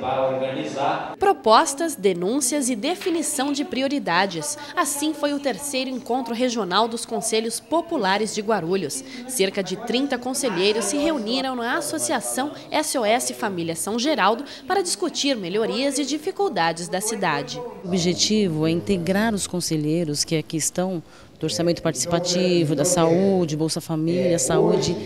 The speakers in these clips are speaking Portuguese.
para organizar. Propostas, denúncias e definição de prioridades. Assim foi o terceiro encontro regional dos Conselhos Populares de Guarulhos. Cerca de 30 conselheiros se reuniram na Associação SOS Família São Geraldo para discutir melhorias e dificuldades da cidade. O objetivo é integrar os conselheiros que aqui estão do orçamento participativo, da saúde, Bolsa Família, saúde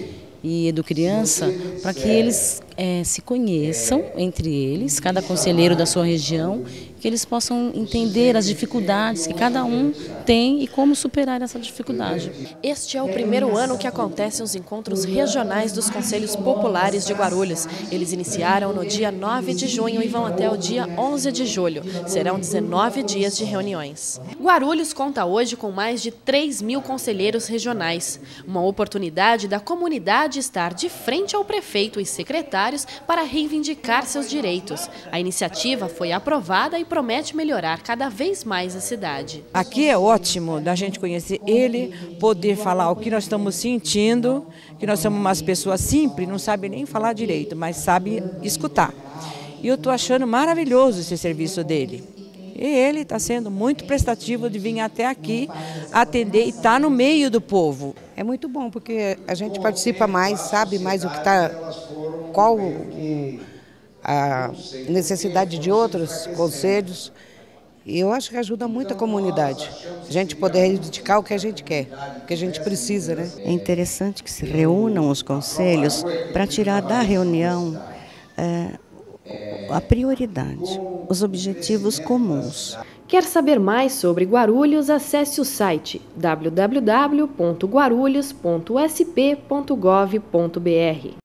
e Educriança, para que eles é, se conheçam entre eles, cada conselheiro da sua região, que eles possam entender as dificuldades que cada um tem e como superar essa dificuldade. Este é o primeiro ano que acontecem os encontros regionais dos Conselhos Populares de Guarulhos. Eles iniciaram no dia 9 de junho e vão até o dia 11 de julho. Serão 19 dias de reuniões. Guarulhos conta hoje com mais de 3 mil conselheiros regionais. Uma oportunidade da comunidade estar de frente ao prefeito e secretário para reivindicar seus direitos. A iniciativa foi aprovada e promete melhorar cada vez mais a cidade. Aqui é ótimo da gente conhecer ele, poder falar o que nós estamos sentindo, que nós somos umas pessoas simples, não sabem nem falar direito, mas sabe escutar. E eu estou achando maravilhoso esse serviço dele. E ele está sendo muito prestativo de vir até aqui atender e estar tá no meio do povo. É muito bom, porque a gente participa mais, sabe mais o que está, qual a necessidade de outros conselhos. E eu acho que ajuda muito a comunidade. A gente poder reivindicar o que a gente quer, o que a gente precisa, né? É interessante que se reúnam os conselhos para tirar da reunião é, a prioridade, os objetivos comuns. Quer saber mais sobre Guarulhos? Acesse o site www.guarulhos.sp.gov.br.